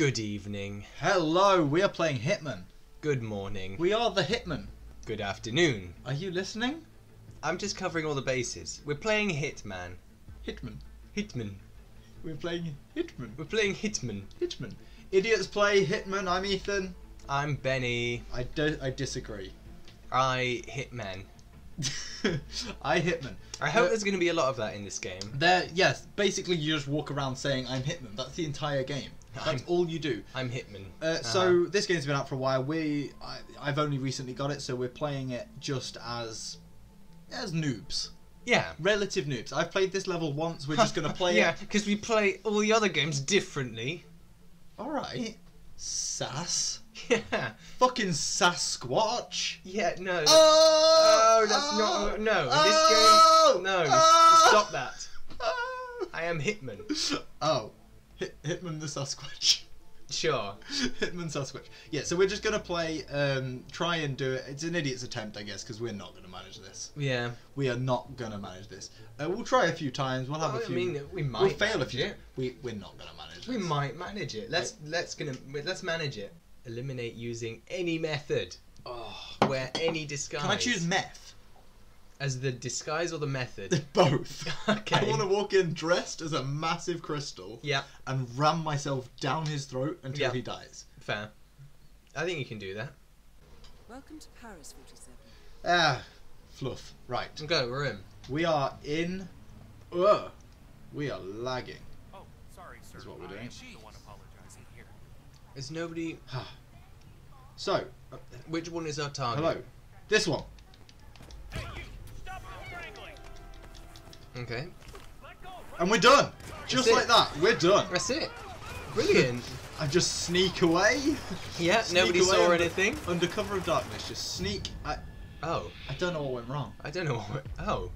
Good evening. Hello, we are playing Hitman. Good morning. We are the Hitman. Good afternoon. Are you listening? I'm just covering all the bases. We're playing Hitman. Hitman. Hitman. We're playing Hitman. We're playing Hitman. Hitman. Idiots play Hitman. I'm Ethan. I'm Benny. I, do, I disagree. I Hitman. I Hitman. I hope Uh, there's going to be a lot of that in this game. There, yes. Basically, you just walk around saying I'm Hitman. That's the entire game. That's I'm- all you do. I'm Hitman. Uh, Uh-huh. so this game's been out for a while. We, I, I've only recently got it, so we're playing it just as, as noobs, yeah. relative noobs. I've played this level once. We're just gonna play yeah, it. because we play all the other games differently. All right, sass, Yeah. fucking Sasquatch. Yeah. No. Oh, Oh, that's not- no, in this oh, game- no, oh, Stop that. oh. I am Hitman. Oh, Hit, Hitman the Sasquatch. Sure. Hitman Sasquatch. Yeah, so we're just gonna play, um, try and do it. It's an idiot's attempt, I guess, because we're not gonna manage this. Yeah. We are not gonna manage this. Uh, we'll try a few times. We'll have Well, a I few. mean, we might we'll fail a few. it. We we're not gonna manage. We this. might manage it. Let's let's gonna let's manage it. Eliminate using any method Oh. where any disguise. Can I choose meth? As the disguise or the method? Both. Okay. I want to walk in dressed as a massive crystal yeah, and ram myself down his throat until Yeah. he dies. fair. I think you can do that. Welcome to Paris 47. Ah, fluff. Right. Go, we're in. We are in. Ugh. We are lagging. Oh, sorry, sir. Is what we're doing. am the one apologizing here. Is nobody? So, uh, Which one is our target? hello. This one. Okay, And we're done. Just That's like it. that. We're done. that's it. Brilliant. I just sneak away. yeah, Sneak nobody away saw under- anything. Under cover of darkness, just sneak. I, Oh, I don't know what went wrong. I don't know what. Oh.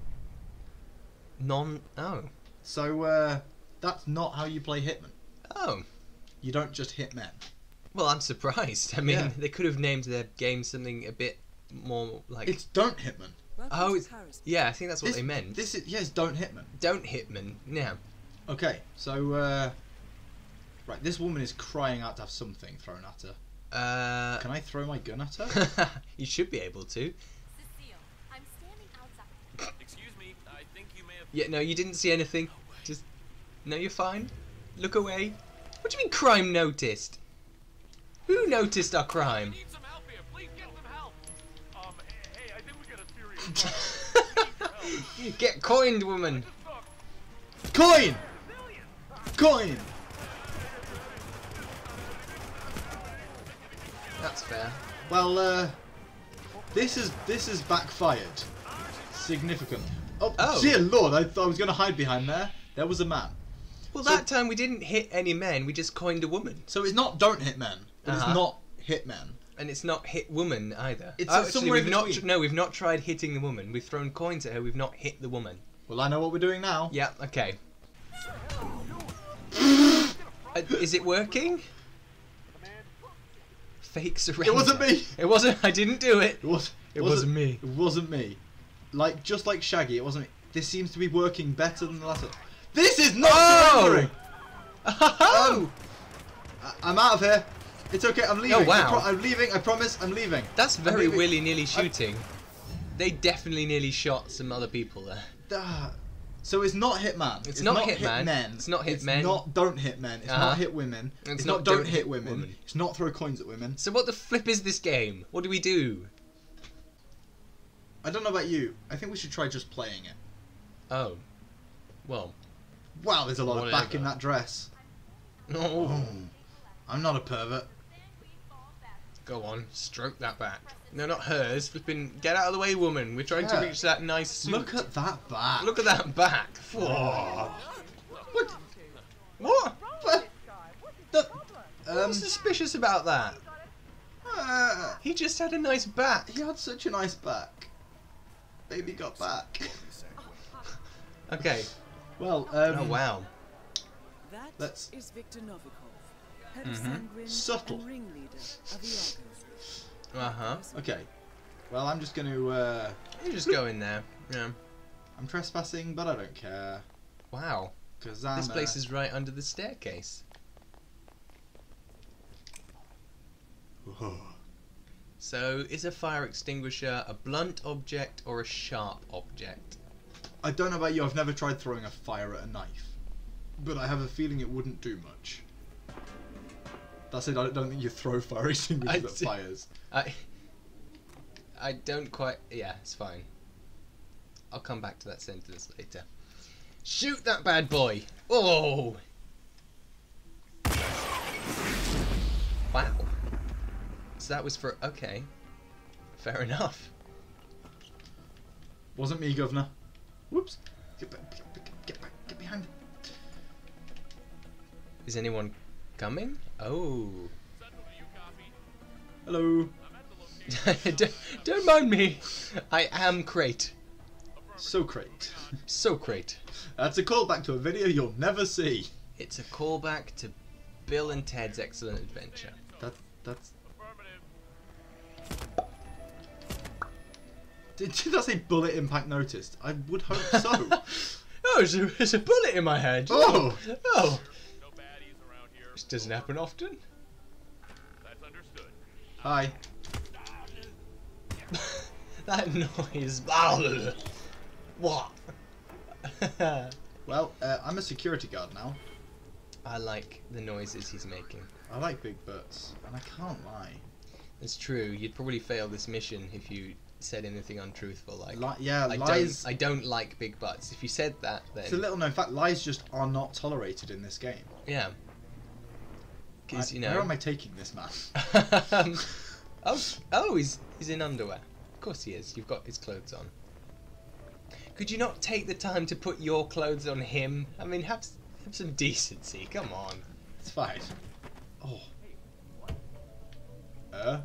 Non. Oh. So, uh, that's not how you play Hitman. Oh. You don't just hit men. Well, I'm surprised. I mean, Yeah. they could have named their game something a bit more like. It's don't Hitman. Welcome Oh, it's- Yeah, I think that's what This- they meant. This is yes, don't Hitman. Don't Hitman. Yeah. Okay, so uh, right, this woman is crying out to have something thrown at her. Uh, Can I throw my gun at her? you should be able to. Cecile, I'm standing outside. Excuse me, I think you may have. Yeah, no, you didn't see anything. Just. No, you're fine. Look away. What do you mean crime noticed? Who noticed our We crime? Get coined, woman. Coin, coin. That's fair. Well, uh, this is this is backfired significant. Oh, Oh. dear lord! I thought I was going to hide behind there. There was a man. Well, So- that time we didn't hit any men. We just coined a woman, So it's not don't hit men, but Uh-huh. it's not hit men. And it's not hit woman either. It's, oh, actually, somewhere we've not. between. No, we've not tried hitting the woman. We've thrown coins at her. We've not hit the woman. Well, I know what we're doing now. Yeah. Okay. uh, is it working? Fake surrender. It wasn't me. It wasn't. I didn't do it. It was. It wasn't me. It wasn't me. Like just like Shaggy, it wasn't me. This seems to be working better than the last one. This is not Oh! surrendering. Oh! I- I'm out of here. It's okay. I'm leaving. Oh, I wow. I'm leaving. I promise. I'm leaving. That's very willy nilly shooting. They definitely nearly shot some other people there. So it's not Hitman. It's not hit Hitman. men. It's not hit men. It's not don't hit men. It's Uh-huh. not hit women. It's It's, not not, don't, hit hit women. women. It's not throw coins at women. So what the flip is this game? What do we do? I don't know about you. I think we should try just playing it. Oh. Well. Wow, there's a lot of back in that dress. No. Oh, I'm not a pervert. Go on, stroke that back. No, not hers. Flipping, get out of the way, woman. We're trying Yeah. to reach that nice suit. Look at that back. Look at that back. Oh. What? What? What? The, um, What's suspicious about that? uh, He just had a nice back. he had such a nice back. Baby got back. Okay. Well, um, Oh wow. That Let's- is Viktor Novikov, Mhm. Subtle. Uh huh. Okay. Well, I'm just going to. Uh, You just go in there. Yeah. I'm trespassing, but I don't care. Wow. Because I'm. This place is right under the staircase. So, is a fire extinguisher a blunt object or a sharp object? I don't know about you. I've never tried throwing a fire at a knife, but I have a feeling it wouldn't do much. That's it. I don't think you throw fire extinguishers at fires. I I don't quite. Yeah, it's fine. I'll come back to that sentence later. Shoot that bad boy! Oh! Wow. So that was for. Okay. Fair enough. Wasn't me, governor. Whoops. Get back. Get back. Get, back, get behind. Is anyone coming? Oh. Central, do you copy? Hello. I'm at the location. don't, don't mind me. I am Crate. So great. So Crate. That's a callback to a video you'll never see. It's a callback to Bill and Ted's Excellent Adventure. That that's. Affirmative. Did, did that say bullet impact noticed? I would hope so. Oh, there's a, there's a bullet in my head. Oh! Oh. No baddies around here. This doesn't happen often. That's understood. Hi. that noise. what? Well, uh, I'm a security guard now. I like the noises he's making. I like big butts, and I can't lie. It's true. You'd probably fail this mission if you said anything untruthful. Like, Li- yeah, I lies. don't. I don't like big butts. If you said that, then It's a little known fact. Lies just are not tolerated in this game. yeah. Because I- you Where am I taking this man? um, oh, oh, he's he's in underwear. Of course he is. You've got his clothes on. Could you not take the time to put your clothes on him? I mean, have have some decency. Come on. It's fine. Oh. Uh.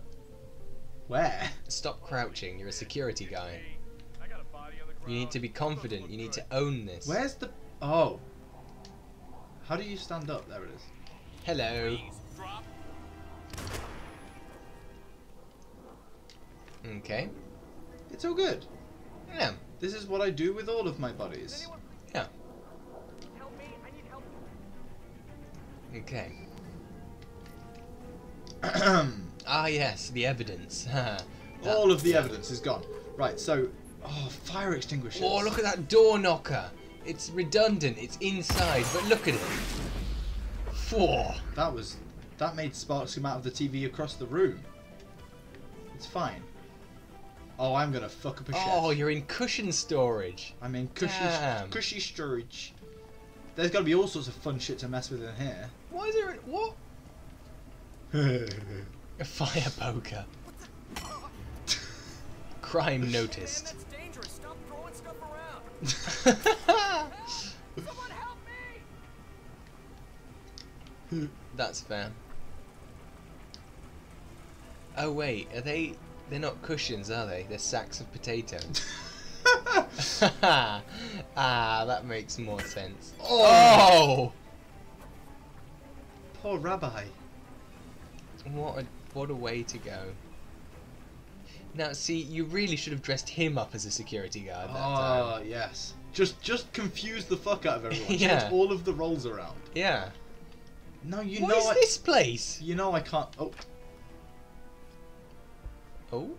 Where? Stop crouching. You're a security guy. Hey, I got a body on the ground. You need to be confident. You need to own this. Where's the? Oh. How do you stand up? There it is. Hello. Okay. It's all good. Yeah. This is what I do with all of my bodies. Yeah. Help me. I need help. Okay. Ah, yes. The evidence. All of the evidence is gone. Right. So, oh, fire extinguishers. Oh, look at that door knocker. It's redundant. It's inside, but look at it. Four. That was that made sparks come out of the TV across the room. It's fine. Oh, I'm gonna fuck up a oh, chef. Oh, you're in cushion storage. I mean, cushy, Damn. cushy storage. There's got to be all sorts of fun shit to mess with in here. Why is there what? A fire poker. Crime noticed. That's That's fair. Oh wait, are they? They're not cushions, are they? They're sacks of potatoes. ah, that makes more sense. Oh. Oh! Poor rabbi. What a what a way to go. Now, see, you really should have dressed him up as a security guard that Oh yes. Just just confuse the fuck out of everyone. Yeah. Change all of the roles around. Yeah. No, you What know is I, this place? You know I can't. Oh, Oh.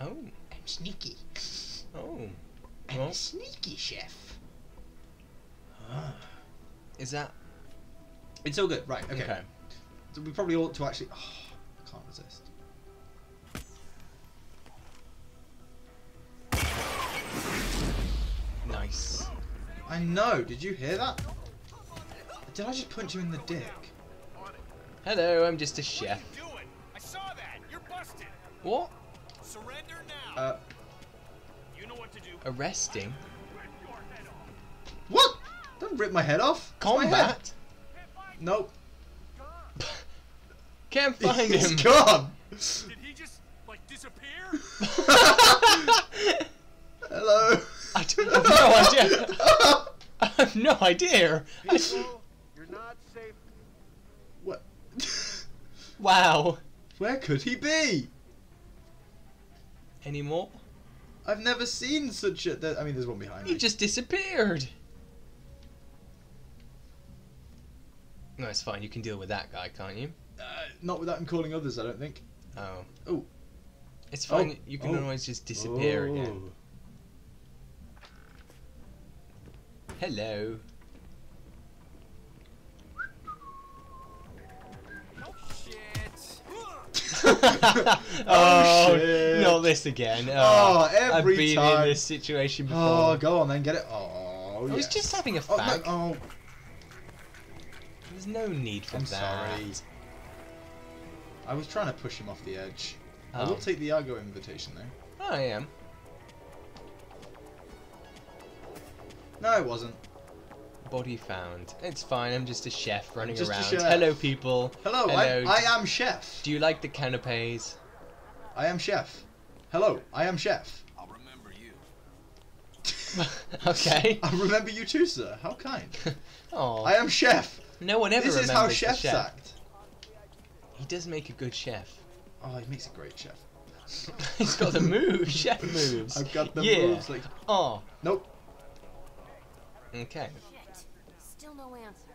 Oh. I'm sneaky. Oh. I'm Well, a sneaky chef. Ah. is that It's all good. Right. Okay. okay? So we probably ought to actually. Oh, I can't resist. Nice. I know. Did you hear that? Did I just punch you in the dick? Hello, I'm just a chef. I saw that. You're busted. What? Surrender now. Uh, you know what to do. Arresting? Rip your head off. what? Don't rip my head off. It's my head. Combat? Nope. Can't find He's him. gone. Did he just like disappear? Hello. I don't have no idea. I have no idea. I- People, you're not safe. what? Wow. Where could he be? Any more? I've never seen such a. There, I mean, there's one behind He me. just disappeared. No, it's fine. You can deal with that guy, can't you? Uh, not without him calling others, I don't think. Oh. Oh. It's fine. Oh. You can Oh. always just disappear again. Oh. Hello. oh, shit. not this again. Oh, oh I've every been time. in this situation oh, before. Oh, go on then, get it. Oh, I was just having a Oh, no, oh, There's no need for I'm that. sorry. I was trying to push him off the edge. I Oh. will take the IAGO invitation though. I am. No, it wasn't. Body found. It's fine. I'm just a chef running Just a around. chef. Hello, people. Hello, Hello. I, I am chef. Do you like the canapes? I am chef. Hello, I am chef. I'll remember you. okay. I remember you too, sir. How kind. Oh, I am chef. no one ever this is how chefs chef. act. He does make a good chef. Oh, he makes a great chef. He's got the moves, chef moves. I've got the yeah. moves. Like, Oh, nope. okay. Shit. Still no answer.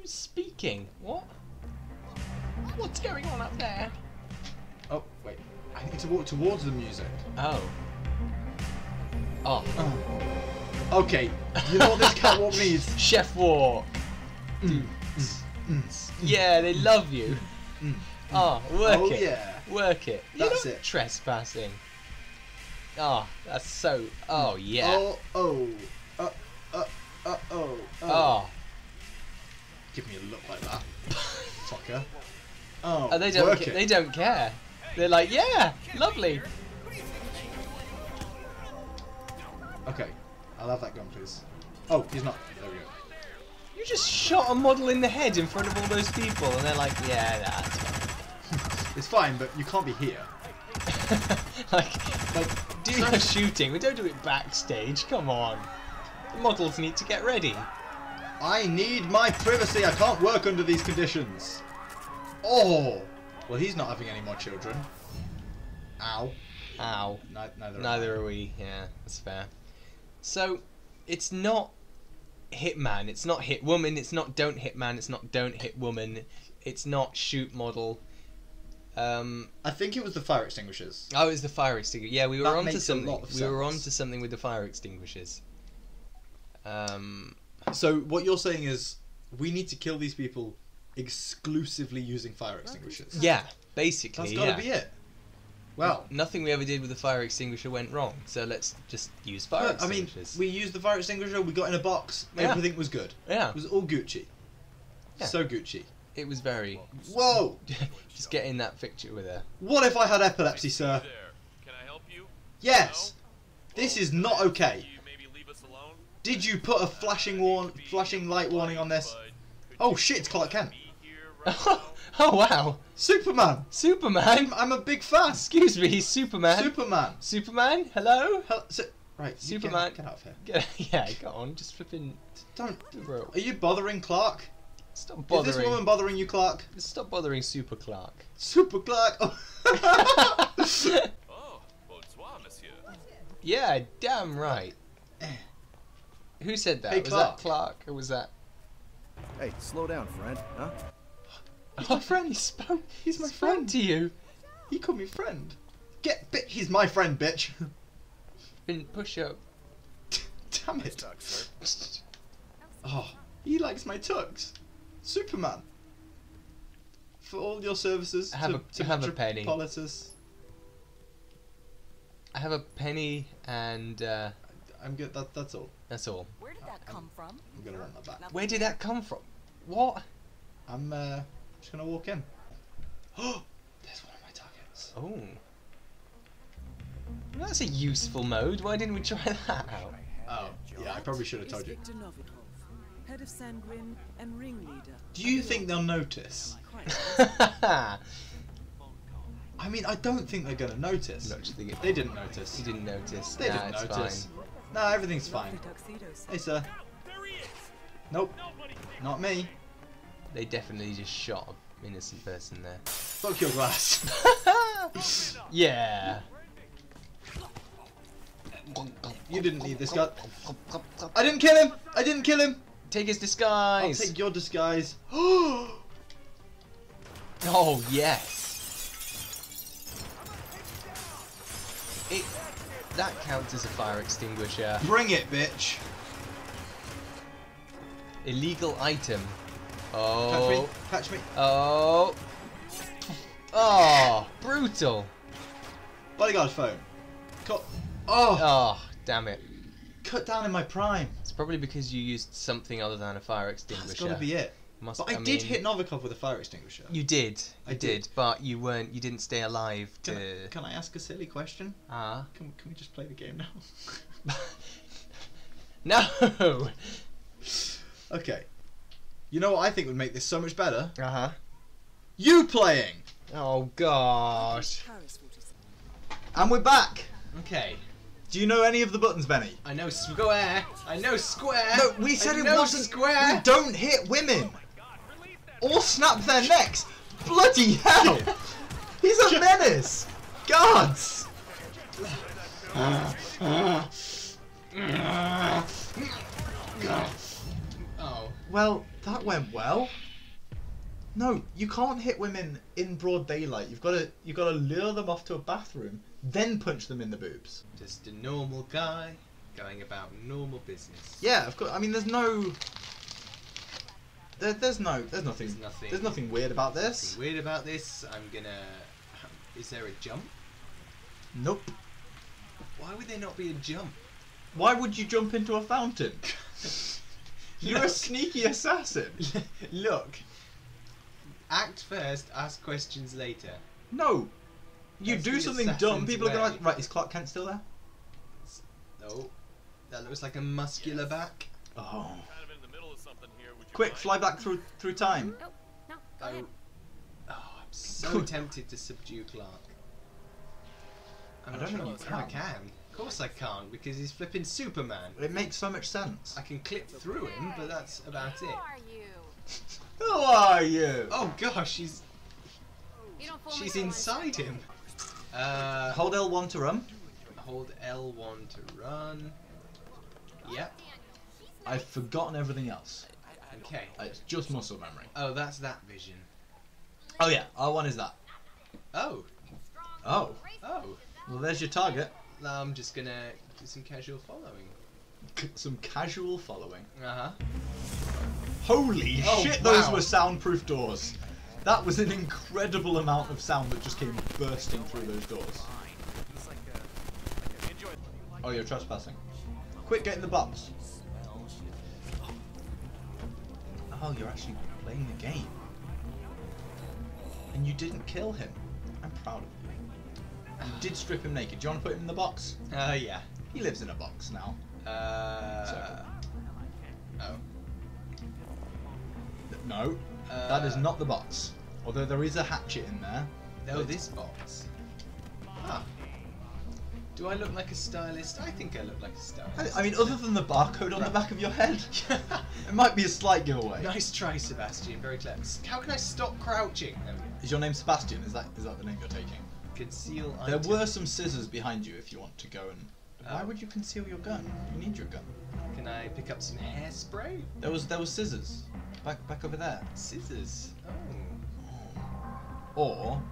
Who's speaking? What? What's going on up there? Oh, wait. I need to walk towards the music. Oh. Oh. Oh. Okay. You know what this catwalk needs? Chef War. Mm, mm, mm. Yeah, they love you. Mm. Oh, work Oh it. yeah. Work it. That's it. trespassing. Oh, that's so. Oh, yeah. Oh oh. Uh uh uh oh. Oh. Give me a look like that, fucker. Oh. Oh, they don't. They don't care. They're like, yeah, lovely. Okay. I'll have that gun, please. Oh, he's not. There we go. You just shot a model in the head in front of all those people, and they're like, yeah, that's fine. It's fine, but you can't be here. like, like, do your shooting. We don't do it backstage. Come on. The models need to get ready. I need my privacy. I can't work under these conditions. Oh. Well, he's not having any more children. Ow. Ow. Neither. Neither I. are we. Yeah, that's fair. So, it's not Hitman. It's not Hit Woman. It's not Don't Hit Man. It's not Don't Hit Woman. It's not Shoot Model. Um, I think it was the fire extinguishers. oh, it was the fire extinguisher. Yeah, we were That onto something. We were sense. onto something with the fire extinguishers. Um, So what you're saying is we need to kill these people exclusively using fire extinguishers. yeah, basically. That's got to yeah. be it. Well, Nothing we ever did with the fire extinguisher went wrong, so let's just use fire extinguishers. I mean, we used the fire extinguisher. We got in a box. Yeah. Everything was good. yeah, It was all Gucci. Yeah. So Gucci. it was very. Whoa! just get in that picture with her. What if I had epilepsy, sir? Can I help you? Yes. This is not okay. Did you put a flashing warn, flashing light warning on this? Oh shit! It's Clark Kent. be here right now? oh wow, Superman. Superman! I'm, I'm a big fan. Excuse me, he's Superman. Superman. Superman, hello? Hel- so- right. you get- Superman. Get, out of here. Get, yeah, go on, just flipping. Don't. Bro, Are you bothering Clark? stop bothering. Is this woman bothering you, Clark? Stop bothering Super Clark. Super Clark. Oh, bonsoir, monsieur. yeah, damn right. Eh. Who said that? Hey, was Clark. that Clark or was that? Hey, slow down, friend. Huh? He's my friend. He spoke. He's my spoke friend. to you. He called me friend. Get bitch. He's my friend, bitch. Been push up. Damn it. Stuck, sir. Oh, he likes my tux. Superman. For all your services Have to, a- to have a penny. Metropolitus. I have a penny and uh, I'm good. That, that's all. that's all. Where did that come from? I'm gonna run that back. Where did that come from? What? I'm uh, just gonna walk in. Oh, there's one of my targets. Oh. That's a useful mode. Why didn't we try that out? Oh, yeah. I probably should have told you. Viktor Novikov, head of Sanguine and ringleader. Do you think they'll notice? Quite. I mean, I don't think they're gonna notice. Not just think it- They didn't notice. He didn't notice. They nah, didn't it's notice. fine. No, everything's fine. Hey, sir. There he is. Nope, not me. They definitely just shot an innocent person there. Fuck your glass. yeah. You didn't need this guy. I didn't kill him. I didn't kill him. Take his I'll disguise. take your disguise. Oh Oh yes. It that counts as a fire extinguisher. Bring it, bitch. Illegal item. Catch me. Oh. Catch me. Oh. Oh, brutal. Bodyguard phone. Cut. Oh, Oh, damn it. cut down in my prime. It's probably because you used something other than a fire That's extinguisher. gotta be it. Must, But I, did mean, hit Novikov with a fire extinguisher. You did. I did. did, but you weren't. You didn't stay alive Can. I, can I ask a silly question? Ah. Can, can we just play the game now? no. okay. You know what I think would make this so much better? Uh huh. You playing! Oh gosh. And we're back! Okay. Do you know any of the buttons, Benny? I know square. I know square. No, we said I it know wasn't square. We don't hit women! Or snap their necks! Bloody hell! He's a menace! Guards! Oh. Well, that went well. No, you can't hit women in broad daylight. You've got to you've got to lure them off to a bathroom, then punch them in the boobs. Just a normal guy going about normal business. Yeah, of course. I mean, there's no. There, there's no. There's nothing. There's nothing- There's nothing weird about this. Weird about this. I'm gonna. Is there a jump? Nope. Why would there not be a jump? Why would you jump into a fountain? You're a sneaky assassin. Look. Act first, ask questions later. No. You That's do something dumb. People are gonna like, right. Is Clark Kent still there? No. That looks like a muscular back. Oh. Quick, fly back through through time. No, no, go Oh, ahead. oh I'm so tempted to subdue Clark. I'm I don't sure think if I can. can. Of course I can't, because he's flipping Superman. It makes so much sense. I can clip through him, but that's about Who it. are you? Who are you? Oh gosh, she's You don't fool she's for inside him. Uh, Hold L1 to run. hold L1 to run. Yep. I've forgotten everything else. Okay. Uh, It's just muscle memory. Oh, that's that vision. Oh yeah, R1 is that. Oh. Oh. Oh. Well, there's your target. Now I'm just gonna do some casual following. C- some casual following. Uh huh. Holy Oh, shit, those were soundproof doors. That was an incredible amount of sound that just came bursting through those doors. Oh, you're trespassing. Quick, get in the box. Oh, you're actually playing the game. And you didn't kill him. I'm proud of you. You did strip him naked. Do you want to put him in the box? Uh yeah. He lives in a box now. Uh. Oh. No, that is Uh, not the box. Although there is a hatchet in there. Oh, but- this box. Ah. Do I look like a stylist? I think I look like a stylist. I, I mean, other than the barcode on the back of your head, it might be a slight giveaway. nice try, Sebastian. Very clever. How can I stop crouching? There we go. Is your name Sebastian? Is that is that the name you're taking? Conceal There item. were some scissors behind you if you want to go and. Oh. Why Oh. would you conceal your gun? You need your gun. Can I pick up some hairspray? There was there was scissors back back over there. Scissors. Oh. Or,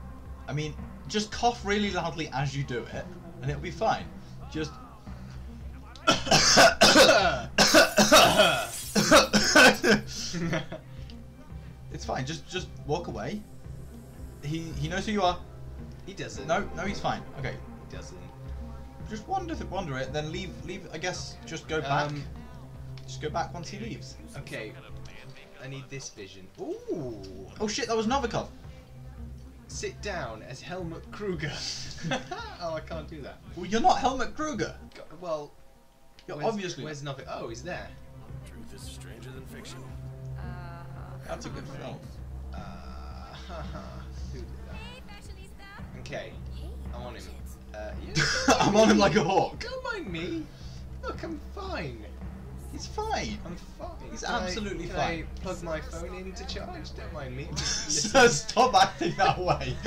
I mean, just cough really loudly as you do it, and it'll be fine. Just. it's fine. Just just walk away. He he knows who you are. he doesn't. No no he's fine. Okay, He doesn't. just wander th- wander it, then leave leave. I guess just go back. Um, just go back once he leaves. Okay. I need this vision. Ooh. Oh shit, that was Novikov. Sit down as Helmut Kruger. oh, I can't do that. Well, you're not Helmut Kruger. Well, You're where's, obviously. Where's nothing? Oh, he's there. Truth is stranger than fiction. Uh, That's a good film. Uh, who did that? Okay, I'm on him. Uh, yeah. I'm on him like a hawk. Don't mind me. Look, I'm fine. He's fine. I'm fine. He's absolutely I, fine. I plug my phone in to charge? Don't mind me. Stop acting that way.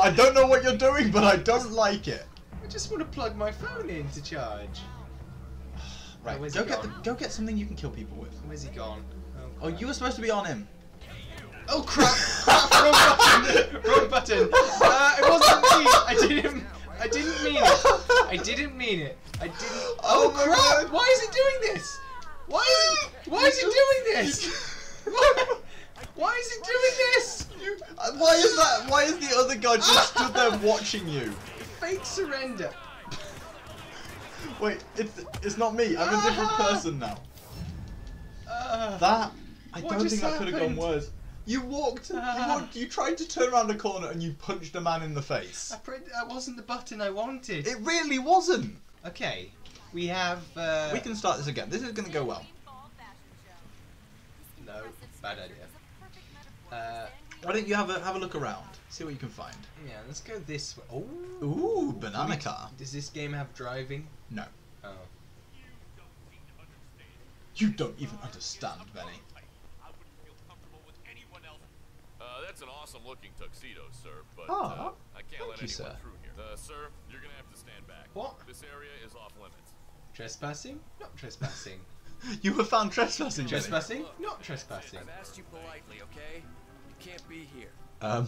I don't know what you're doing, but I don't like it. I just want to plug my phone in to charge. right, oh, go get the, go get something you can kill people with. Where's he gone? Oh, oh you were supposed to be on him. Oh crap! crap wrong button. wrong button. Uh, it wasn't me. I didn't. I didn't mean it. I didn't mean it. I didn't. Oh, oh crap! Why is it doing this? Why is? Why is it doing this? Why, why is it doing this? Why is that? Why is the other guy just stood there watching you? Fake surrender. Wait, it's it's not me. I'm a different person now. Uh, That I don't think that could have gone worse. You walked, you Ah. walked, you tried to turn around the corner and you punched a man in the face. I that wasn't the button I wanted. It really wasn't. okay, we have. Uh, We can start this again. This is gonna go well. No, bad idea. Uh, Why don't you have a have a look around? See what you can find. yeah, let's go this way. Oh, Ooh, banana we- car. Does this game have driving? No, Oh. you don't even understand, Benny. I wouldn't feel comfortable with anyone else. Uh, that's an awesome looking tuxedo, sir, but Aw, uh, I can't thank let you, anyone sir. through here. Uh, sir, you're gonna have to stand back. What? This area is off limits. Trespassing? Not trespassing. You were found trespassing. Benny. trespassing? Not trespassing. I've asked you politely, okay? You can't be here. Um,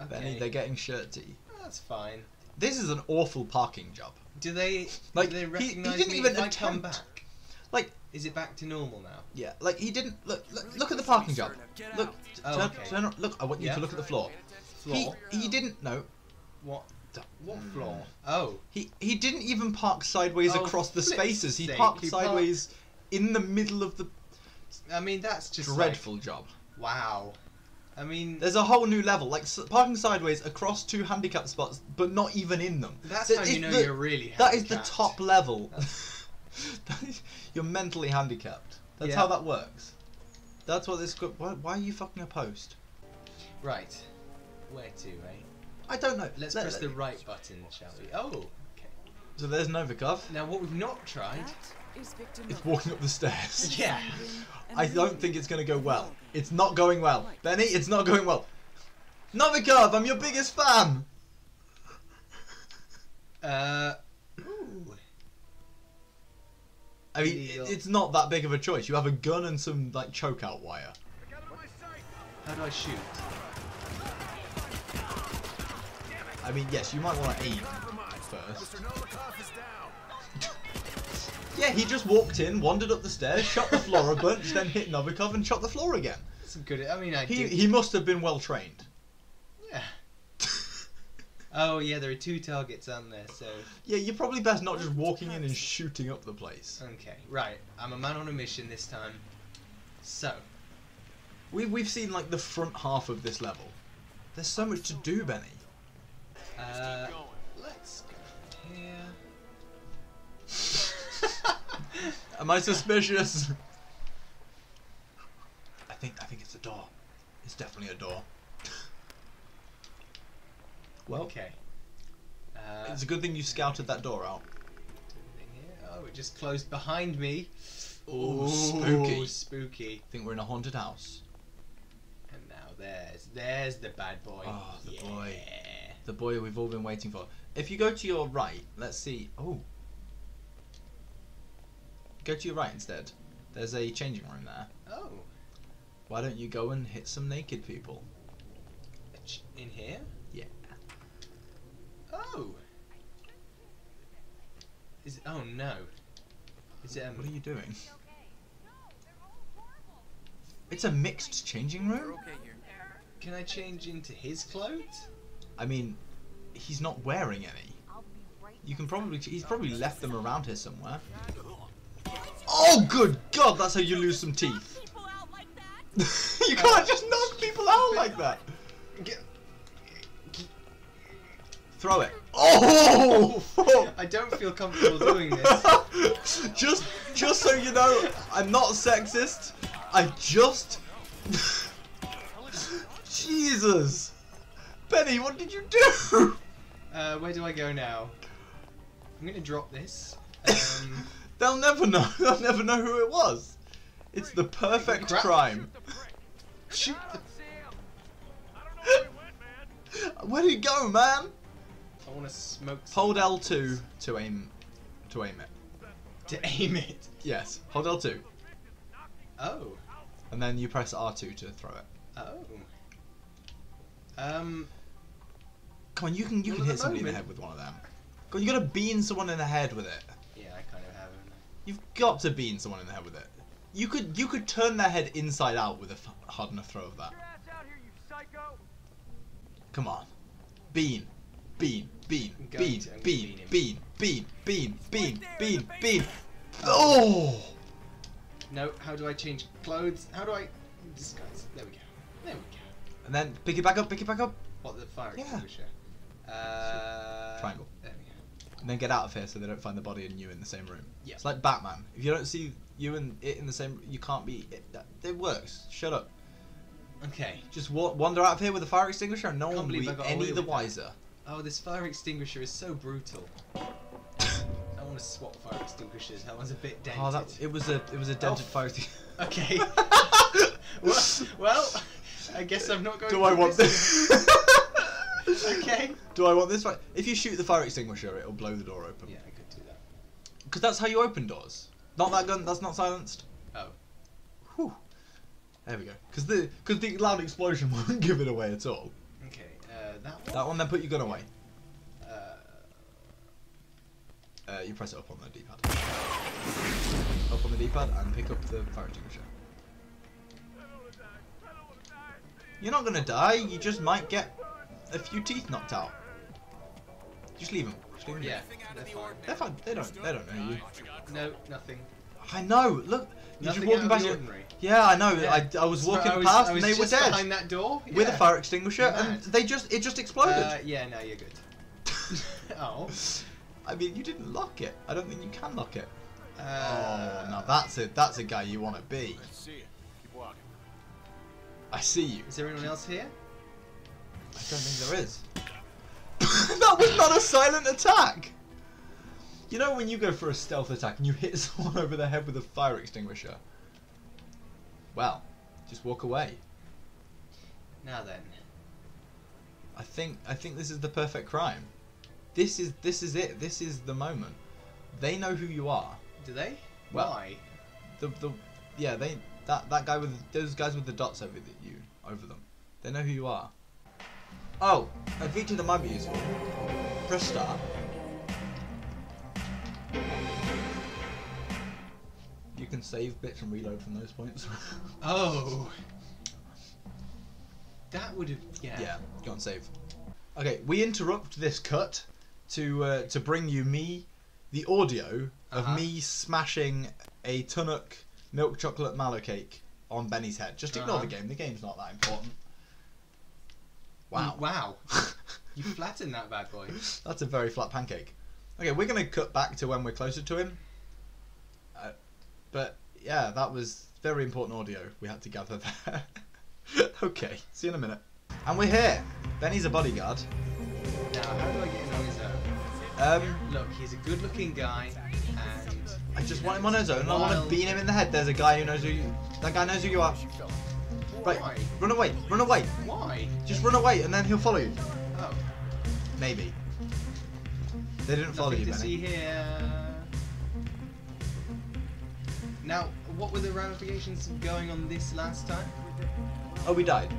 Okay. Benny, they're getting shirty. That's fine. This is an awful parking job. Do they? Like, do they he- he recognize didn't me even if I come back? Like, Is it back to normal now? yeah, like he didn't look. Look, Really look at the parking job. Look. Oh, turn, okay. turn, look. I want you Yeah. to look at the floor. Paying attention? He Floor? he didn't know. What? What Mm. floor? Oh, He he didn't even park sideways Oh, across the flip's spaces. He sake, parked he parked- sideways in the middle of the I mean that's just like- dreadful job. wow. I mean There's a whole new level, like s- parking sideways across two handicap spots, but not even in them. that's That how is you know the- you're really. That is the handicapped. top level. That is- you're mentally handicapped. That's Yeah. how that works. That's what this. Why, why are you fucking a post? Right. Where to, eh? I don't know. Let's Let- press the right button, shall we? Oh, okay. So there's Novikov. Now what we've not tried. is It's walking up the stairs. Yeah. I don't think it's going to go well. It's not going well. Benny, it's not going well. Novikov, I'm your biggest fan. Uh. Ooh. I mean, it- it's not that big of a choice. You have a gun and some like choke out wire. Get out of my sight! How do I shoot? I mean, yes, you might want to aim first. Mr. Novikov is down. Yeah, he just walked in, wandered up the stairs, shot the floor a bunch, then hit Novikov and shot the floor again. That's good. I mean, I He did. he must have been well trained. Yeah. Oh yeah, there are two targets on there, so Yeah, you're probably best not just walking in and shooting up the place. okay, right. I'm a man on a mission this time. So, We we've seen like the front half of this level. There's so much to do, Benny. Uh, let's go here. Am I suspicious? I think I think it's a door. It's definitely a door. Well, Okay. Uh, it's a good thing you scouted that door out. Oh, it just closed behind me. Oh, spooky. spooky. I think we're in a haunted house. And now there's there's the bad boy. Oh, the yeah. boy. The boy we've all been waiting for. If you go to your right, let's see. Oh. Go to your right instead. There's a changing room there. Oh, Why don't you go and hit some naked people? in here? Yeah. Oh. Is it, oh no. Is it um, What are you doing? It's a mixed changing room? okay here. Can I change into his clothes? I mean, he's not wearing any. You can probably. He's probably left them around here somewhere. Oh, good God! That's how you lose some teeth. you can't just knock people out like that. Throw it. Oh! I don't feel comfortable doing this. just, just so you know, I'm not sexist. I just. Jesus, Benny, what did you do? Uh, where do I go now? I'm gonna drop this. Um, They'll never know. They'll never know who it was. It's the perfect Crap. crime. shoot the. Sam! Don't know where he went, he go, man? I want to smoke. Hold L2 to aim, to aim it. to aim it. Yes, hold L2, Oh. and then you press R2 to throw it. Oh. Um. Come on, you can you Well, can hit the somebody in the head with one of them. God, You gotta bean someone in the head with it. Yeah, I kind of haven't. You've got to bean someone in the head with it. You could you could turn their head inside out with a f- hard enough throw of that. Your ass out here, you psycho! Come on. Bean. Bean. Bean. I'm going Bean. to- I'm gonna Bean. bean. Bean. Bean. Bean. Bean. Bean. Bean. Oh! No, how do I change clothes? How do I disguise? There we go. There we go. And then pick it back up, pick it back up, What the fire Yeah. Uh, Triangle. There we go. and then get out of here so they don't find the body and you in the same room. Yeah. It's like Batman. If you don't see you and it in the same, you can't be. It, it works. Shut up. Okay. Just wa- wander out of here with a fire extinguisher, and no one will be any the wiser. Oh, this fire extinguisher is so brutal. I want to swap fire extinguishers. That one's a bit dented. Oh, that it was a it was a dented fire extinguisher. Okay. well, well, I guess I'm not going. To. Do I want this? This? okay. Do I want this? Fi- if you shoot the fire extinguisher, it'll blow the door open. Yeah, I could do that. Because that's how you open doors. Not that gun. That's not silenced. Oh. Whew. There we go. Because the because the loud explosion won't give it away at all. Okay. Uh, that one. That one, then put your gun away. Uh, Uh, you press it up on the D-pad. Up on the D-pad and pick up the fire extinguisher. I don't wanna die. I don't wanna die. You're not gonna die. You just might get a few teeth knocked out. Just leave them. Just leave 'em. yeah. They're fine. They're fine. They don't. They don't know you. No, nothing. I know. Look, you're just walking out past. the you- ordinary. Yeah, I know. Yeah. I, I was walking I was- past I was and they were just dead behind that door with a fire extinguisher, and they just it just exploded. Uh, yeah, no, you're good. oh. I mean, you didn't lock it. I don't think you can lock it. Uh, oh, now that's a that's a guy you want to be. See you. Keep walking. I see you. Is there anyone else here? I don't think there is. that was not a silent attack. You know when you go for a stealth attack and you hit someone over the head with a fire extinguisher? Well, just walk away. Now then. I think I think this is the perfect crime. This is this is it. This is the moment. They know who you are. Do they? Well- Why? The the yeah they that that guy with those guys with the dots over the, you over them. They know who you are. Oh, a feature that might be useful. Press start. You can save bits and reload from those points. Oh. That would have. Yeah. yeah, go on save. Okay, we interrupt this cut to uh, to bring you me the audio of Uh-huh. me smashing a Tunnock milk chocolate mallow cake on Benny's head. Just ignore Uh-huh. the game. The game's not that important. Wow. Wow. You flattened that bad boy. That's a very flat pancake. Okay, we're gonna cut back to when we're closer to him. Uh, but yeah, that was very important audio we had to gather there. okay, see you in a minute. And we're here. Benny's a bodyguard. Now, how do I get him on his own? Um, Look, he's a good-looking guy, and I just want him on his own. I want to beat him in the head. There's a guy who knows who you. That guy knows who you are. Right, Why? run away, run away. why? Just run away, and then he'll follow you. Oh, Maybe. They didn't follow nothing you, to Benny. see here. Now, what were the ramifications of going on this last time? Oh, we died.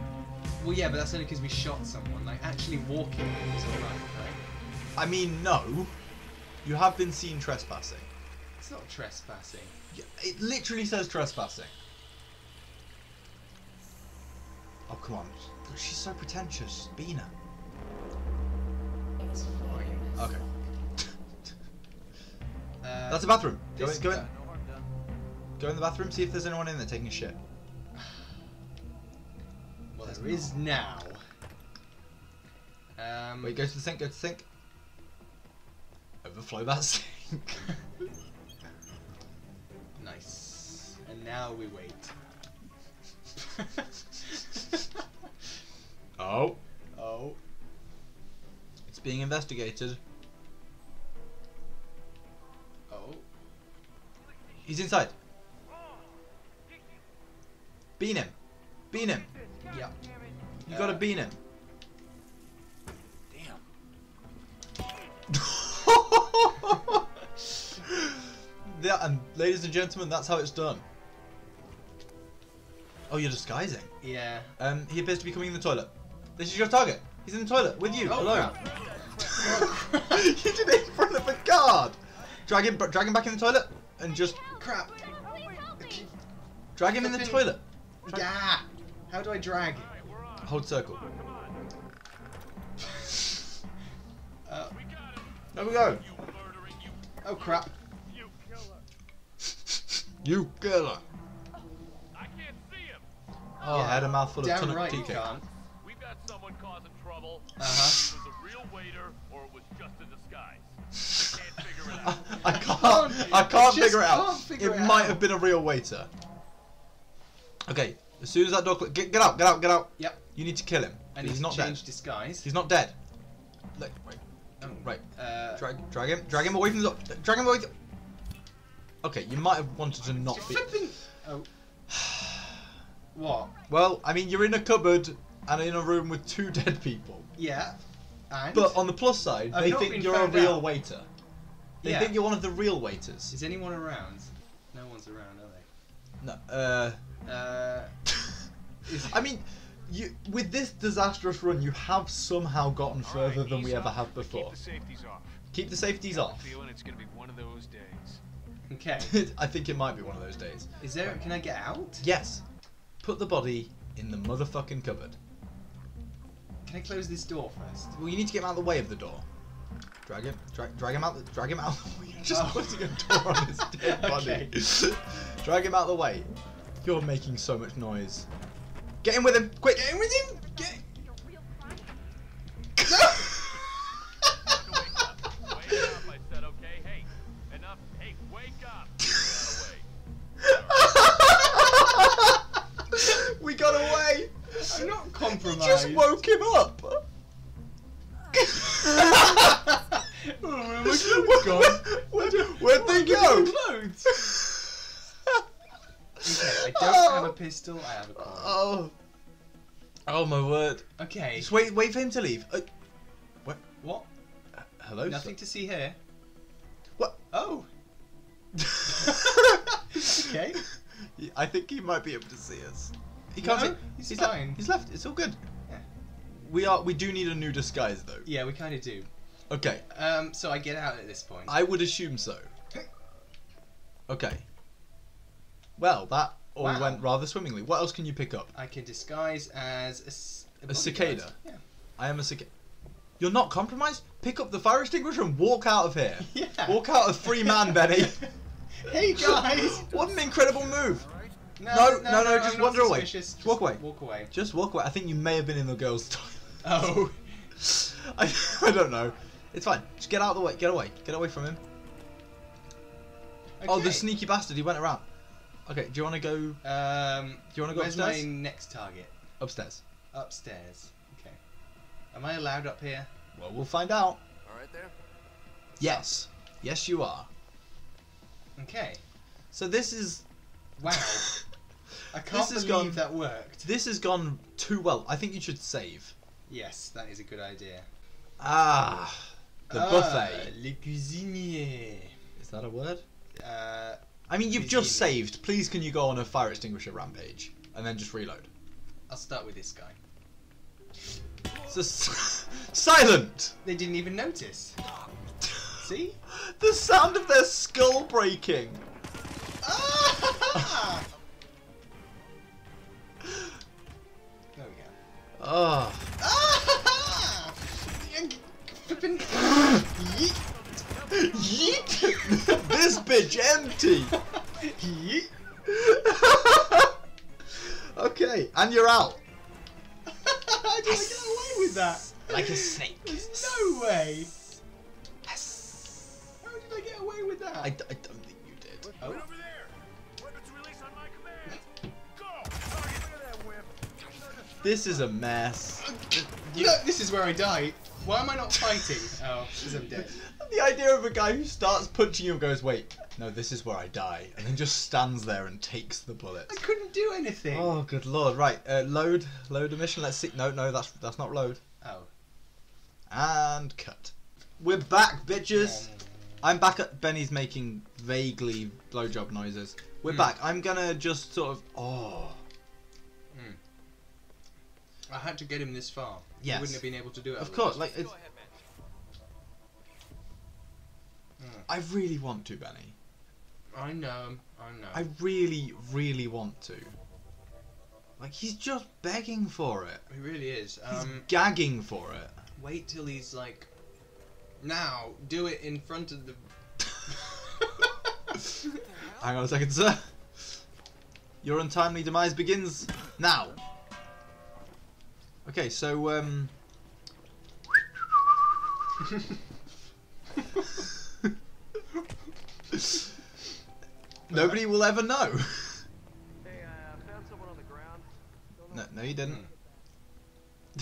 Well, yeah, but that's only because we shot someone. Like, actually walking was alright, right? I mean, no. You have been seen trespassing. It's not trespassing. It literally says trespassing. Oh, come on. She's so pretentious. Bina. It's fine. Okay. Uh, That's a bathroom. Go in, go in. Go in the bathroom, see if there's anyone in there taking a shit. Well, There's there is now. Um, Wait, go to the sink, go to the sink. Overflow that sink. Nice. And now we wait. oh. oh. It's being investigated. Oh. He's inside. Bean him. Bean him. Yeah. You gotta Uh, bean him. Damn. yeah, and ladies and gentlemen, that's how it's done. Oh, you're disguising. Yeah. Um, he appears to be coming in the toilet. This is your target. He's in the toilet with you. Oh, Hello. crap. you did it in front of a guard. Drag him, drag him back in the toilet, and just Crap. drag him in the Flipping- toilet. Yeah. How do I drag? Hold circle. Uh, There we go. oh crap. You killer. You killer. I can't see him. Oh, I had a mouthful of Damn tonic right tea you cake. Can't. We've got someone causing trouble. Uh-huh. It was a real waiter or it was just a disguise. I can't figure it out. I can't. I can't just figure it out. figure it it might have been a real waiter. Okay, as soon as that door, get, get out, get out, get out. Yep. You need to kill him. And need He's not change dead. disguise. He's not dead. Look, right, Oh, right. Uh, Drag, drag him, drag him away from the door. Drag him away. From... Okay, you might have wanted to not be. flipping. Oh. What? Well, I mean, you're in a cupboard and in a room with two dead people. Yeah. And. But on the plus side, I've they not think you're a found real out. waiter. They Yeah. think you're one of the real waiters. Is anyone around? No one's around, are they? No, uh, they? Uh. Is, I mean, you with this disastrous run, you have somehow gotten further than we ever have before. Keep the safeties off. Keep the safeties Got the off. Feeling it's gonna be one of those days. okay. I think it might be one of those days. Is there? Can I get out? Yes. Put the body in the motherfucking cupboard. Can I close this door first? Well, you need to get him out of the way of the door. Drag him, drag, drag him out, the, drag him out. You're just Oh. putting a door on his dead body. Drag him out of the way. You're making so much noise. Get in with him, quick! Get in with him. Get. Okay. Just wait, wait for him to leave. Uh, what? What? Hello. Nothing to see here. What? Oh. Okay. I think he might be able to see us. He can't No, see. he's le- fine. he's left. It's all good. Yeah. We are. We do need a new disguise though. Yeah, we kind of do. Okay. Um, so I get out at this point. I would assume so. Okay. Well, that all Wow. went rather swimmingly. What else can you pick up? I can disguise as a, s- A bodyguard. cicada? Yeah. I am a cicada. You're not compromised. Pick up the fire extinguisher and walk out of here. Yeah. Walk out a free man, Benny. Hey guys. what an incredible move. No, No, no, no, I'm just wander away. suspicious. Just walk away. Walk away. Just walk away. I think you may have been in the girls' toilet. Oh. I, I don't know. It's fine. Just get out of the way. Get away. Get away from him. Okay. Oh, the sneaky bastard. He went around. Okay, do you want to go Um, Do you wanna go where's upstairs? my next target? upstairs? Upstairs. Okay. Am I allowed up here? Well, we'll find out. All right there. Yes. Yes, you are. Okay. So this is Wow. I can't has believe gone- that worked. this has gone too well. I think you should save. Yes, that is a good idea. Ah, the Ah, buffet. Le cuisinier. Is that a word? Uh, I mean, you've just saved. Please, can you go on a fire extinguisher rampage and then just reload? I'll start with this guy. S- silent. They didn't even notice. See? The sound of their skull breaking. Ah! there we go. Oh. Ah! Yeet! this bitch empty. Yeet. okay, and you're out. How did I get away with that? Like a snake. There's no way. How did I get away with that? I, d- I don't think you did. Oh. Right over there. Weapons release on my command. Go. Target. Look at that whip. This is a mess. Look, this is where I die. Why am I not fighting? Oh, because I'm dead. The idea of a guy who starts punching you and goes, wait, no, this is where I die, and then just stands there and takes the bullet. I couldn't do anything. Oh, good lord! Right, uh, load, load a mission. Let's see. No, no, that's that's not load. Oh. And cut. We're back, bitches. I'm back at Benny's making vaguely blowjob noises. We're Hmm. back. I'm gonna just sort of. Oh. I had to get him this far. Yes. He wouldn't have been able to do it. Of course, otherwise. like it's, Go ahead, man. I really want to, Benny. I know, I know. I really, really want to. Like he's just begging for it. He really is. He's Um, gagging for it. wait till he's like, now do it in front of the. Hang on a second, sir. Your untimely demise begins now. Okay, so um. Nobody will ever know. Hey, I found someone on the ground. No, no, you didn't.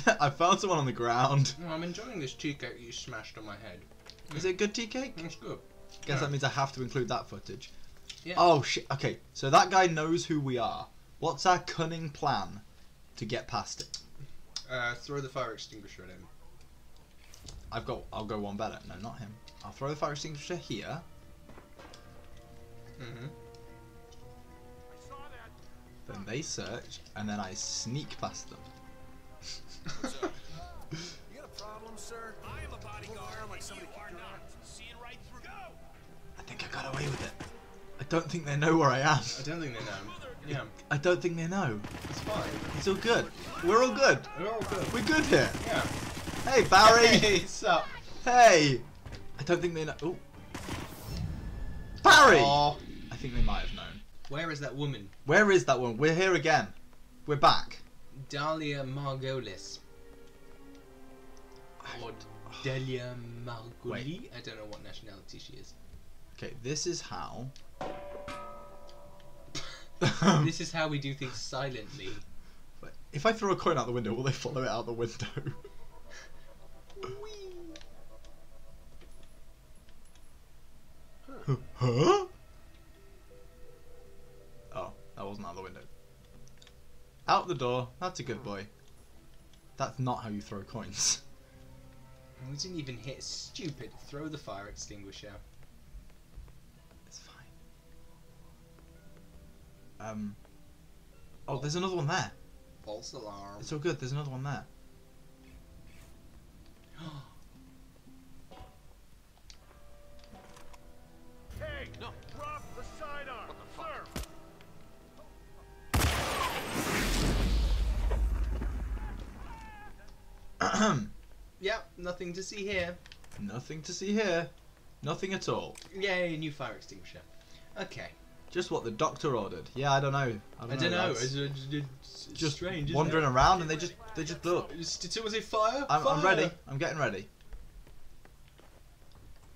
I found someone on the ground. No, I'm enjoying this tea cake you smashed on my head. Is it good tea cake? It's good. Guess Yeah. that means I have to include that footage. Yeah. Oh shit. Okay, so that guy knows who we are. What's our cunning plan to get past it? Uh, throw the fire extinguisher at him. I've got. I'll go one better. No, not him. I'll throw the fire extinguisher here. Mm-hmm. I. Then they search, and then I sneak past them. You got a problem, sir? I am a bodyguard, like somebody you are not. Seeing right through. Go! I think I got away with it. I don't think they know where I am. I don't think they know. Yeah, I don't think they know. it's fine. It's all good. We're all good. We're all good. We're good here. Yeah. Hey Barry. Hey, what's up? hey. I don't think they know. Oh. Barry. I think they might have known. Where is that woman? Where is that one? We're here again. We're back. Dalia Margolis. Or Delia Margoli. Wait. I don't know what nationality she is. Okay, this is how. Um, this is how we do things silently. if I throw a coin out the window, will they follow it out the window? huh? Oh, that wasn't out the window. Out the door. That's a good oh. boy. That's not how you throw coins. We didn't even hit stupid. Throw the fire extinguisher. Um. Oh, there's another one there. False alarm. It's all good. There's another one there. Hey, no. drop the sidearm, sir. Yep, nothing to see here. Nothing to see here. Nothing at all. Yay, new fire extinguisher. Okay. Just what the doctor ordered. Yeah, I don't know. I I don't, don't know. that's It's, it's, it's just strange. isn't wandering it? around and they just they just blew up. Did someone say fire? I'm, I'm ready. I'm getting ready.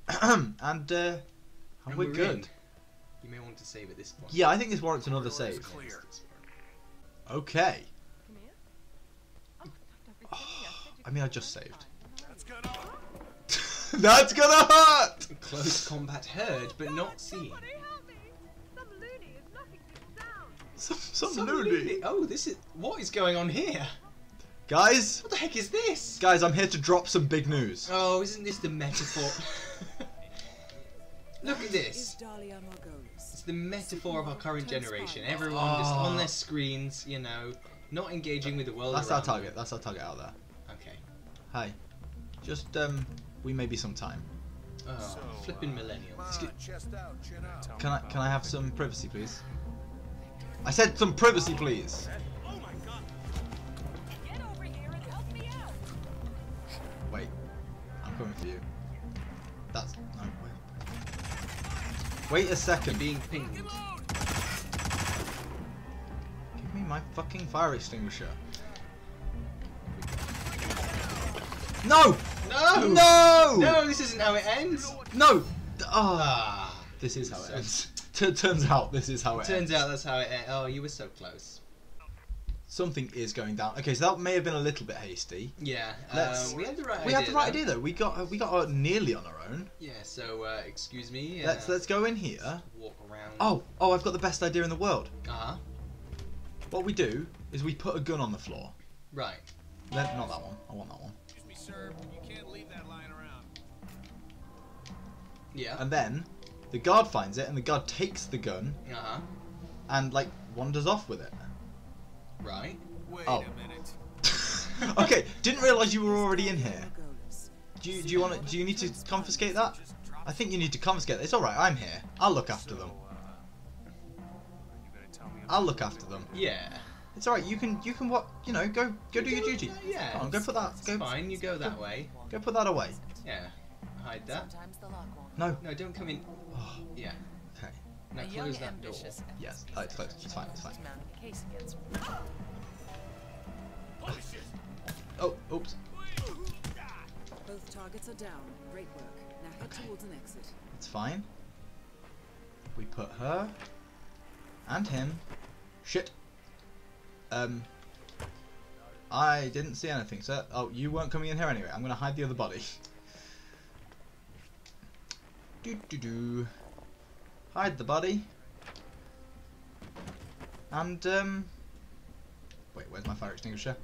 and uh, and And we're we're good. in. You may want to save at this point. Yeah, I think this warrants another save. clear. Okay. Come here. Oh, Dr. Oh, Virginia, said you I mean, I just saved. That's gonna. That's gonna hurt. Close combat heard, but not seen. Some, some, Some loony. loony- Oh, this is what is going on here? Guys, What the heck is this? guys, I'm here to drop some big news. Oh, isn't this the metaphor? Look at this. It's the metaphor of our current generation. Everyone just on their screens, you know, not engaging with the world. That's our target. them. That's our target out there. Okay. Hi. Just um, we may be some time. Oh, flipping millennials. Come on, chest out, chin out. Can I can I have some privacy, please? I said some privacy, please. Get over here and help me out. Wait, I'm coming for you. That's no. Wait, wait a second. Being pinged. Give me my fucking fire extinguisher. No! No! No! No, this isn't how it ends. No! Ah, Ah. this is how it ends. T- turns out this is how it Turns ends. out that's how it ends. Oh, you were so close. something is going down. Okay, so that may have been a little bit hasty. Yeah. Let's- Uh, we had the right we idea. had the right though. idea though. We got uh, we got uh, nearly on our own. Yeah. So, uh, excuse me. Uh, Let's let's go in here. walk around. Oh oh, I've got the best idea in the world. Uh huh. What we do is we put a gun on the floor. Right. Then, not that one. I want that one. Excuse me, sir. You can't leave that lying around. Yeah. And then the guard finds it, and the guard takes the gun Uh huh. and like wanders off with it. Right. Wait Oh. a minute. okay, didn't realise you were already in here. Do you, do you want to, do you need to confiscate that? I think you need to confiscate. It's all right. I'm here. I'll look after them. You gonna tell me I'll look after them. Yeah. It's all right. You can you can what you know go go do your duty. Yeah. Come on, go put that It's go fine. You go that way. go put that away. Yeah. Hide that. Sometimes the lock won't. No. No, don't come in. Oh, Yeah. okay. Now a close that door. Yes. Oh, it's closed. It's fine. It's fine. who's mounting a case against me. Oh, oops. Both targets are down. Great work. Now head Okay. towards an exit. It's fine. We put her and him. Shit. Um. I didn't see anything, sir. Oh, you weren't coming in here anyway. I'm gonna hide the other body. Do do do. Hide the body. And um. Wait, where's my fire extinguisher?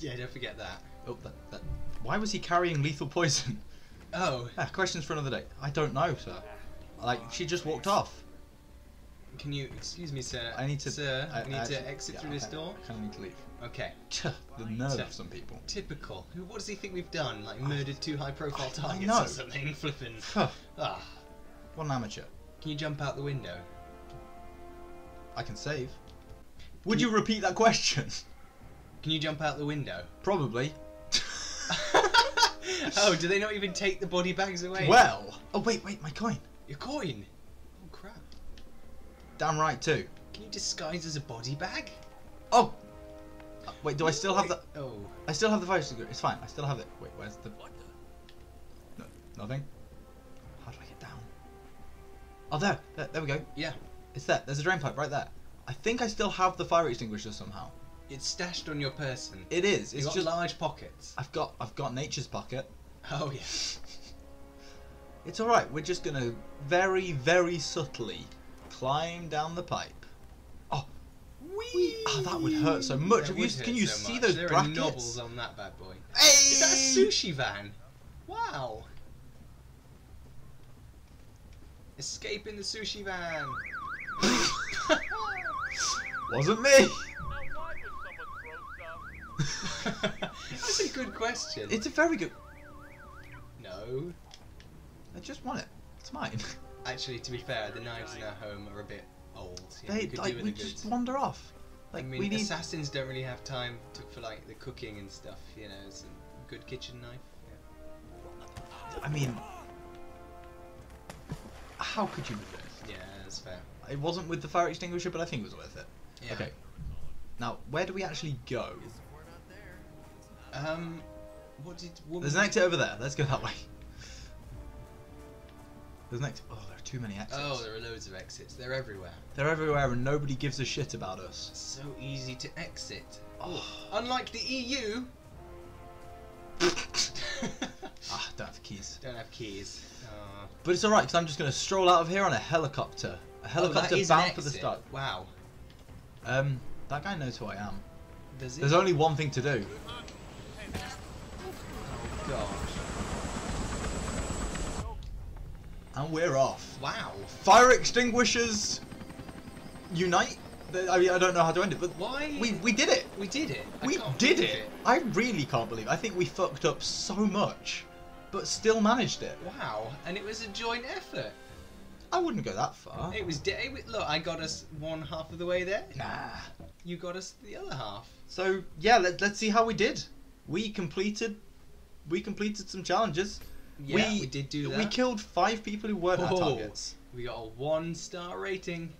Yeah, don't forget that. Oh, that, that. Why was he carrying lethal poison? Oh, Ah, questions for another day. I don't know, sir. Like, she just walked off. can you excuse me, sir? I need to. Sir, I, I need I to exit yeah, through this door. I kind of need to leave. Okay. the nerve of some people. Typical. Who- What does he think we've done? Like murdered two high-profile I targets know. or something? Flipping. Huh, Ah. what an amateur. Can you jump out the window? I can save. Would you repeat that question? Can you jump out the window? Probably. oh, do they not even take the body bags away? Well. Oh wait, wait, my coin. Your coin. Oh crap. Damn right too. Can you disguise as a body bag? Oh. Wait, do I still have the? Oh. I still have the fire extinguisher. It's fine. I still have it. Wait, where's the? No, nothing. How do I get down? Oh, there. There, there we go. Yeah. It's there. There's a drain pipe right there. I think I still have the fire extinguisher somehow. It's stashed on your person. It is. You've got just. large pockets. I've got. I've got nature's pocket. Oh yeah. It's all right. We're just gonna very, very subtly climb down the pipe. Oh, Whee! oh that would hurt so much. Have you, can you so see much. those there brackets? are knobbles on that bad boy. Hey! Is that a sushi van? Wow. Escape in the sushi van. Wasn't me. Now, why would someone throw stuff? That's a good question. It's a very good. No. I just want it. It's mine. Actually, to be fair, the knives in our home are a bit old. You know, we they could like we just wander off. Like I mean, we need. assassins don't really have time to, for like the cooking and stuff. You know, it's a good kitchen knife. I mean, how could you resist? Yeah, that's fair. It wasn't with the fire extinguisher, but I think it was worth it. Yeah. Okay. Now, where do we actually go? Um, what did woman? There's an exit over there. Let's go that way. There's an exit. Oh, too many exits. Oh, there are loads of exits. They're everywhere. They're everywhere, and nobody gives a shit about us. So easy to exit. Oh. Unlike the EU. Ah, don't have keys. Don't have keys. Oh. But it's alright, because I'm just going to stroll out of here on a helicopter. A Oh, helicopter that is an bound for the exit. start. Wow. Um, that guy knows who I am. Does it? There's only one thing to do. Gosh. And we're off. Wow. Fire extinguishers unite. I mean, I don't know how to end it, but Why? we we did it. We did it. I We did believe it. I really can't believe. I think we fucked up so much, but still managed it. Wow. And it was a joint effort. I wouldn't go that far. It was. It, was- look, I got us one half of the way there. Nah. You got us the other half. So yeah, let, let's see how we did. We completed. We completed some challenges. Yeah, we, did do that. We killed five people who weren't our Oh. targets. We got a one star rating.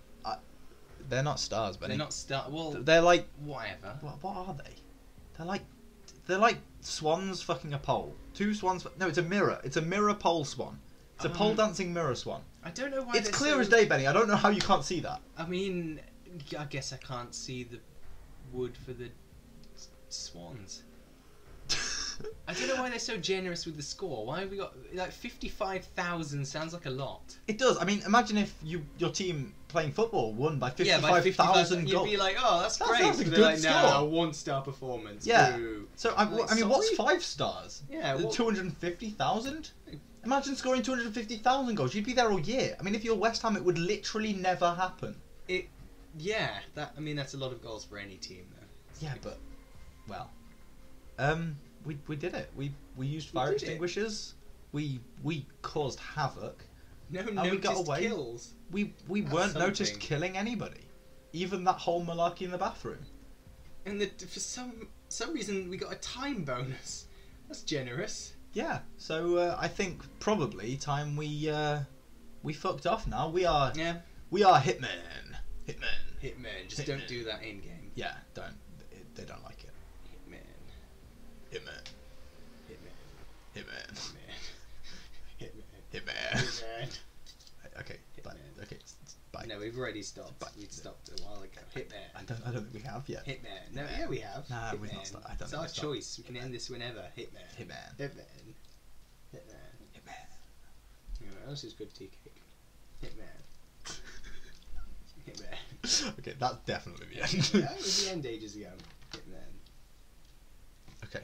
They're not stars, but They're not star. Well, They're like whatever. what, what are they? They're like they're like swans fucking a pole. Two swans. No, it's a mirror. It's a mirror pole swan. It's a pole Um, dancing mirror swan. I don't know why. It's clear so- as day, Benny. I don't know how you can't see that. I mean, I guess I can't see the wood for the swans. I don't know why they're so generous with the score. Why have we got like fifty-five thousand? Sounds like a lot. It does. I mean, imagine if you your team playing football won by yeah, fifty-five thousand You'd be like, oh, that's, That great. sounds a good like, score. nah, one-star performance. Yeah. So I, Like, I mean, what's five stars? Yeah, two hundred and fifty thousand. Imagine scoring two hundred and fifty thousand goals. You'd be there all year. I mean, if you're West Ham, it would literally never happen. It, yeah. That I mean, that's a lot of goals for any team, though. Yeah, but well, Um, we we did it. We we used We fire it. extinguishers. We we caused havoc. No no we got away. kills. We we That's weren't noticed killing anybody. Even that whole malarkey in the bathroom. And the, for some some reason we got a time bonus. That's generous. Yeah. So uh, I think probably time we uh, we fucked off. Now we are Yeah. we are hitmen. Hitmen. Hitman, just Hitman. don't do that in game. Yeah. Don't. They don't like it. Hitman. Hitman. Hitman. Hitman. Hitman. Hitman. okay. Bye. Hitman. Okay. s- Bye. No, we've already stopped. But- We stopped a while ago. Hitman. I don't. I don't think we have yet. Hitman. No, Hitman. yeah, we have. Nah, Hitman. we've not stopped. I don't it's our choice. We can end this whenever. Hitman. Hitman. Hitman. Hitman. Hitman. You know what else is good tea cake? Hitman. Hitman. okay, that's definitely the end. that was the end ages ago. Okay.